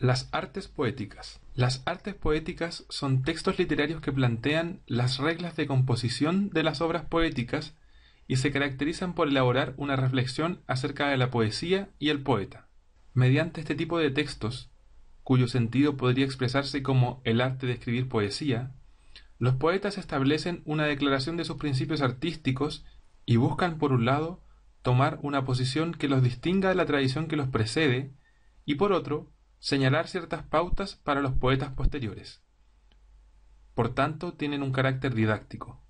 Las artes poéticas. Las artes poéticas son textos literarios que plantean las reglas de composición de las obras poéticas y se caracterizan por elaborar una reflexión acerca de la poesía y el poeta. Mediante este tipo de textos, cuyo sentido podría expresarse como el arte de escribir poesía, los poetas establecen una declaración de sus principios artísticos y buscan, por un lado, tomar una posición que los distinga de la tradición que los precede, y por otro, señalar ciertas pautas para los poetas posteriores. Por tanto, tienen un carácter didáctico.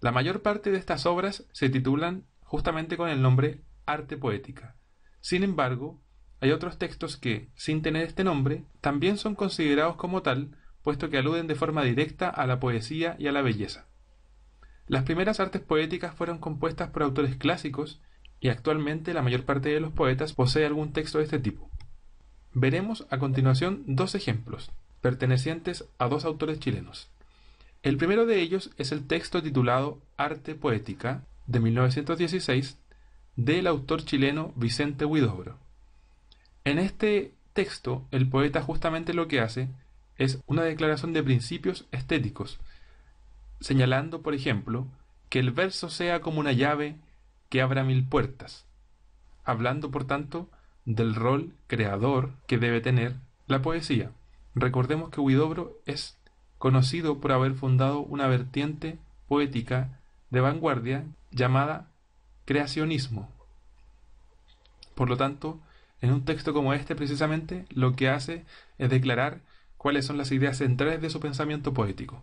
La mayor parte de estas obras se titulan justamente con el nombre arte poética. Sin embargo, hay otros textos que, sin tener este nombre, también son considerados como tal, puesto que aluden de forma directa a la poesía y a la belleza. Las primeras artes poéticas fueron compuestas por autores clásicos y actualmente la mayor parte de los poetas posee algún texto de este tipo. Veremos a continuación dos ejemplos, pertenecientes a dos autores chilenos. El primero de ellos es el texto titulado Arte Poética de 1916 del autor chileno Vicente Huidobro. En este texto, el poeta justamente lo que hace es una declaración de principios estéticos, señalando, por ejemplo, que el verso sea como una llave que abra mil puertas, hablando, por tanto, del rol creador que debe tener la poesía. Recordemos que Huidobro es conocido por haber fundado una vertiente poética de vanguardia llamada creacionismo. Por lo tanto, en un texto como este precisamente lo que hace es declarar cuáles son las ideas centrales de su pensamiento poético.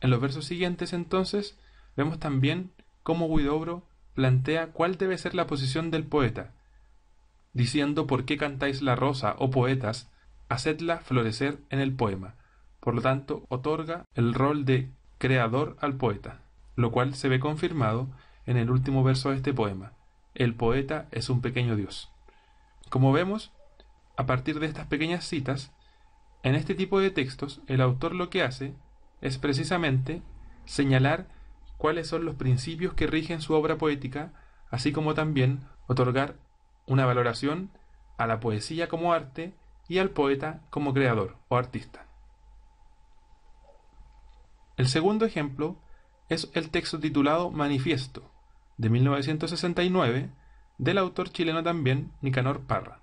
En los versos siguientes entonces vemos también cómo Huidobro plantea cuál debe ser la posición del poeta, diciendo por qué cantáis la rosa, oh poetas, hacedla florecer en el poema. Por lo tanto, otorga el rol de creador al poeta, lo cual se ve confirmado en el último verso de este poema. El poeta es un pequeño dios. Como vemos, a partir de estas pequeñas citas, en este tipo de textos el autor lo que hace es precisamente señalar cuáles son los principios que rigen su obra poética, así como también otorgar una valoración a la poesía como arte y al poeta como creador o artista. El segundo ejemplo es el texto titulado Manifiesto, de 1969, del autor chileno también, Nicanor Parra.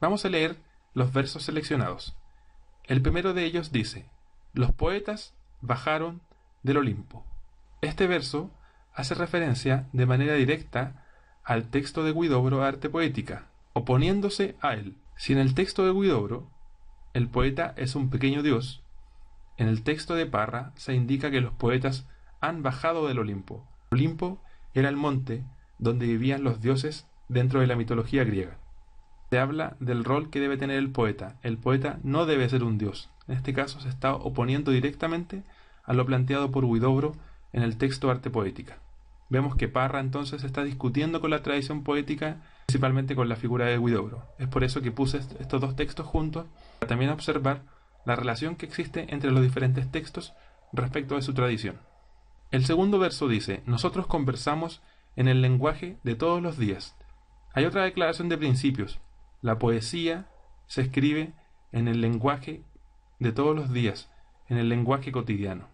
Vamos a leer los versos seleccionados. El primero de ellos dice, Los poetas bajaron del Olimpo. Este verso hace referencia de manera directa al texto de Guidobro Arte Poética, oponiéndose a él. Si en el texto de Guidobro el poeta es un pequeño dios, en el texto de Parra se indica que los poetas han bajado del Olimpo. Olimpo era el monte donde vivían los dioses dentro de la mitología griega. Se habla del rol que debe tener el poeta. El poeta no debe ser un dios. En este caso se está oponiendo directamente a lo planteado por Guidobro en el texto Arte Poética. Vemos que Parra entonces está discutiendo con la tradición poética, principalmente con la figura de Guidobro. Es por eso que puse estos dos textos juntos, para también observar la relación que existe entre los diferentes textos respecto de su tradición. El segundo verso dice, nosotros conversamos en el lenguaje de todos los días. Hay otra declaración de principios. La poesía se escribe en el lenguaje de todos los días, en el lenguaje cotidiano.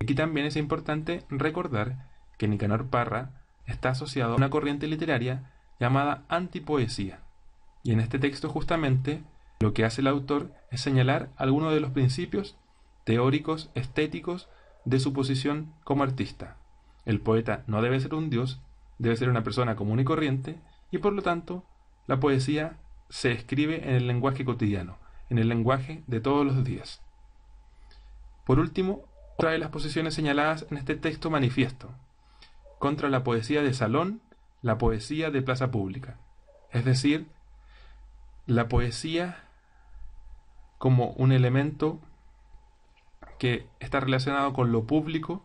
Aquí también es importante recordar que Nicanor Parra está asociado a una corriente literaria llamada antipoesía. Y en este texto justamente lo que hace el autor es señalar algunos de los principios teóricos, estéticos de su posición como artista. El poeta no debe ser un dios, debe ser una persona común y corriente, y por lo tanto la poesía se escribe en el lenguaje cotidiano, en el lenguaje de todos los días. Por último, otra de las posiciones señaladas en este texto manifiesto, contra la poesía de salón, la poesía de plaza pública. Es decir, la poesía como un elemento que está relacionado con lo público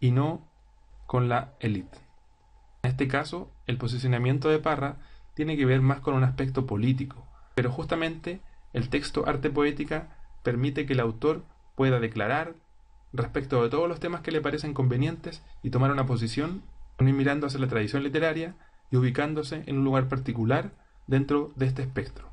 y no con la élite. En este caso, el posicionamiento de Parra tiene que ver más con un aspecto político, pero justamente el texto arte poética permite que el autor pueda declarar, respecto de todos los temas que le parecen convenientes y tomar una posición, mirando hacia la tradición literaria y ubicándose en un lugar particular dentro de este espectro.